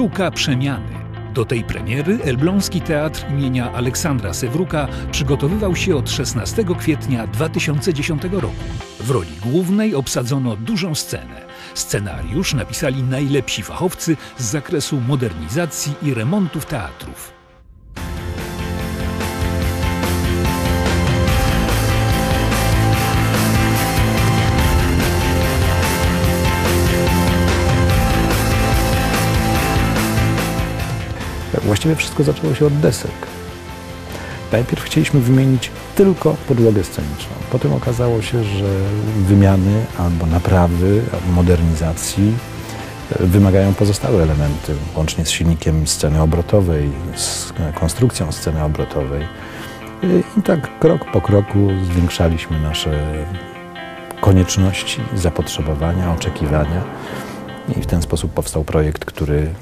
Sztuka przemiany. Do tej premiery Elbląski Teatr imienia Aleksandra Sewruka przygotowywał się od 16 kwietnia 2010 roku. W roli głównej obsadzono dużą scenę. Scenariusz napisali najlepsi fachowcy z zakresu modernizacji i remontów teatrów. Właściwie wszystko zaczęło się od desek. Najpierw chcieliśmy wymienić tylko podłogę sceniczną. Potem okazało się, że wymiany albo naprawy, albo modernizacji e, wymagają pozostałe elementy, łącznie z silnikiem sceny obrotowej, z konstrukcją sceny obrotowej. E, I tak krok po kroku zwiększaliśmy nasze konieczności, zapotrzebowania, oczekiwania. I w ten sposób powstał projekt, który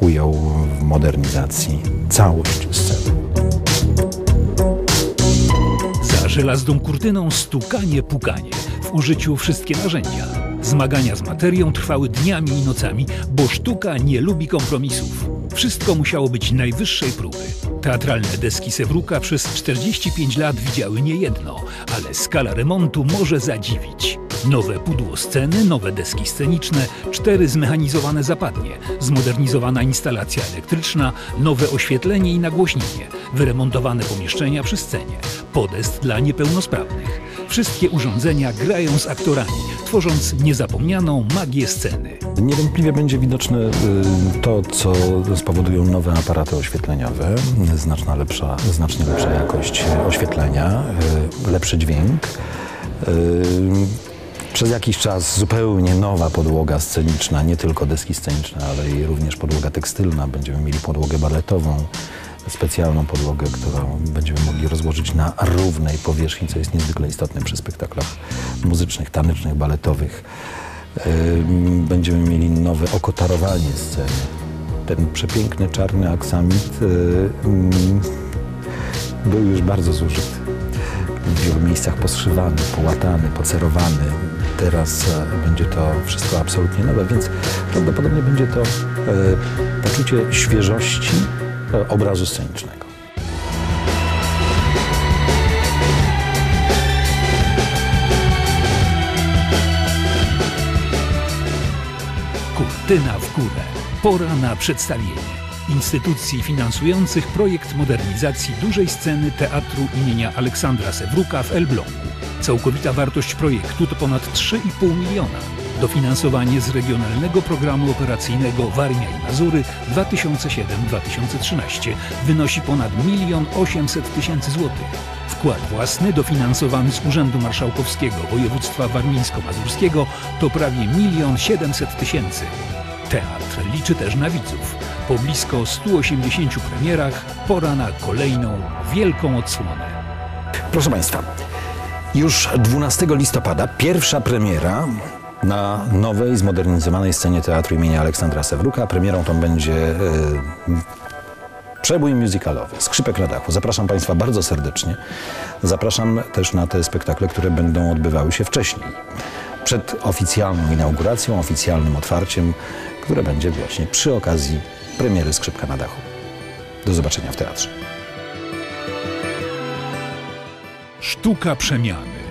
ujął w modernizacji całość sceny. Za żelazną kurtyną stukanie, pukanie. W użyciu wszystkie narzędzia. Zmagania z materią trwały dniami i nocami, bo sztuka nie lubi kompromisów. Wszystko musiało być najwyższej próby. Teatralne deski Sewruka przez 45 lat widziały niejedno, ale skala remontu może zadziwić. Nowe pudło sceny, nowe deski sceniczne, cztery zmechanizowane zapadnie, zmodernizowana instalacja elektryczna, nowe oświetlenie i nagłośnienie, wyremontowane pomieszczenia przy scenie, podest dla niepełnosprawnych. Wszystkie urządzenia grają z aktorami, tworząc niezapomnianą magię sceny. Niewątpliwie będzie widoczne y, to, co spowodują nowe aparaty oświetleniowe, znaczna lepsza, znacznie lepsza jakość oświetlenia, y, lepszy dźwięk. Y, Przez jakiś czas zupełnie nowa podłoga sceniczna, nie tylko deski sceniczne, ale i również podłoga tekstylna. Będziemy mieli podłogę baletową, specjalną podłogę, którą będziemy mogli rozłożyć na równej powierzchni, co jest niezwykle istotne przy spektaklach muzycznych, tanecznych, baletowych. Będziemy mieli nowe okotarowanie sceny. Ten przepiękny czarny aksamit y, ym, był już bardzo zużyty. W wielu miejscach poszywany, połatany, pocerowany. Teraz e, będzie to wszystko absolutnie nowe, więc prawdopodobnie będzie to e, poczucie świeżości obrazu scenicznego. Kurtyna w górę. Pora na przedstawienie. Instytucji finansujących projekt modernizacji dużej sceny Teatru imienia Aleksandra Sewruka w Elblągu. Całkowita wartość projektu to ponad 3,5 miliona. Dofinansowanie z Regionalnego Programu Operacyjnego Warmia i Mazury 2007-2013 wynosi ponad 1 800 tysięcy złotych. Wkład własny dofinansowany z Urzędu Marszałkowskiego Województwa Warmińsko-Mazurskiego to prawie 1 700 tysięcy. Teatr liczy też na widzów. Po blisko 180 premierach pora na kolejną wielką odsłonę. Proszę Państwa, już 12 listopada pierwsza premiera na nowej, zmodernizowanej scenie Teatru imienia Aleksandra Sewruka. Premierą tą będzie e, przebój musicalowy, Skrzypek na dachu. Zapraszam Państwa bardzo serdecznie. Zapraszam też na te spektakle, które będą odbywały się wcześniej. Przed oficjalną inauguracją, oficjalnym otwarciem, które będzie właśnie przy okazji premiery Skrzypka na dachu. Do zobaczenia w teatrze. Sztuka przemiany.